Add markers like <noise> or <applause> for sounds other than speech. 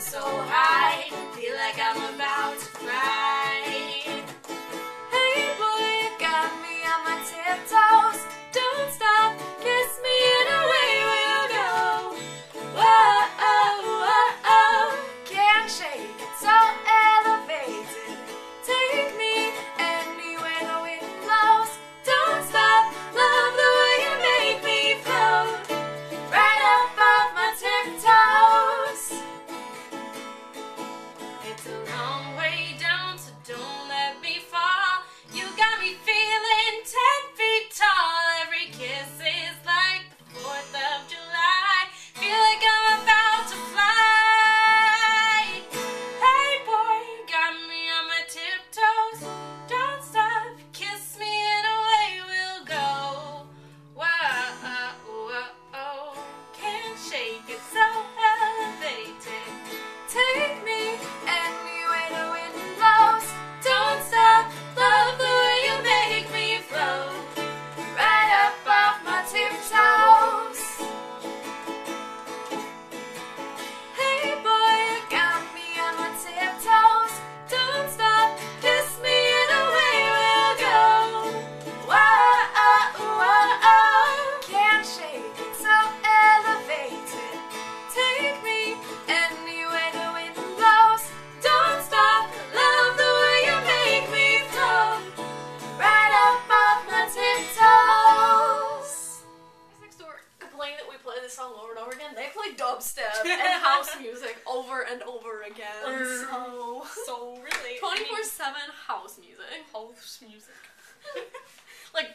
so high, feel like I'm Oh, over and over again. They play dubstep <laughs> and house music over and over again. so, so really, twenty four seven house music. House music. <laughs> like.